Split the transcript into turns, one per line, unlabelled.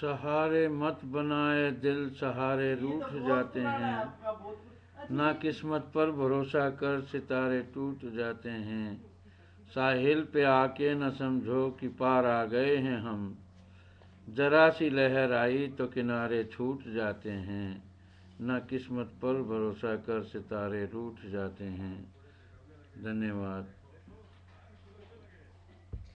सहारे मत बनाए दिल सहारे रूठ जाते हैं। ना किस्मत पर भरोसा कर सितारे टूट जाते हैं। साहिल पे आके न समझो कि पार आ गए हैं हम। जरा सी लहर आई तो किनारे छूट जाते हैं। ना किस्मत पर भरोसा कर सितारे रूठ जाते हैं। धन्यवाद।